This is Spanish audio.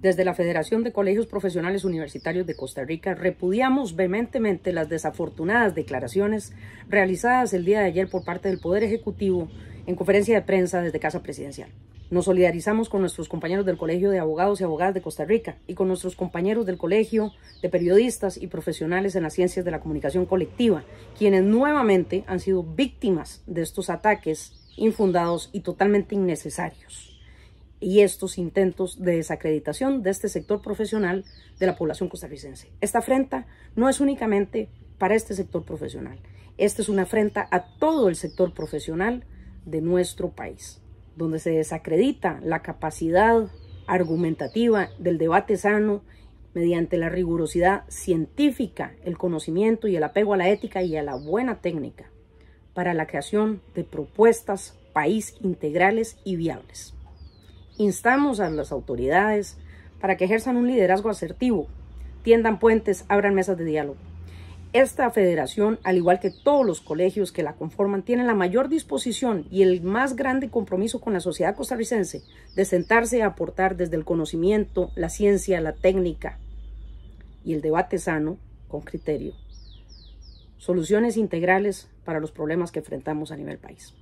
Desde la Federación de Colegios Profesionales Universitarios de Costa Rica repudiamos vehementemente las desafortunadas declaraciones realizadas el día de ayer por parte del Poder Ejecutivo en conferencia de prensa desde Casa Presidencial. Nos solidarizamos con nuestros compañeros del Colegio de Abogados y Abogadas de Costa Rica y con nuestros compañeros del Colegio de Periodistas y Profesionales en las Ciencias de la Comunicación Colectiva, quienes nuevamente han sido víctimas de estos ataques infundados y totalmente innecesarios y estos intentos de desacreditación de este sector profesional de la población costarricense. Esta afrenta no es únicamente para este sector profesional, esta es una afrenta a todo el sector profesional de nuestro país, donde se desacredita la capacidad argumentativa del debate sano mediante la rigurosidad científica, el conocimiento y el apego a la ética y a la buena técnica para la creación de propuestas país integrales y viables. Instamos a las autoridades para que ejerzan un liderazgo asertivo, tiendan puentes, abran mesas de diálogo. Esta federación, al igual que todos los colegios que la conforman, tiene la mayor disposición y el más grande compromiso con la sociedad costarricense de sentarse a aportar desde el conocimiento, la ciencia, la técnica y el debate sano, con criterio, soluciones integrales para los problemas que enfrentamos a nivel país.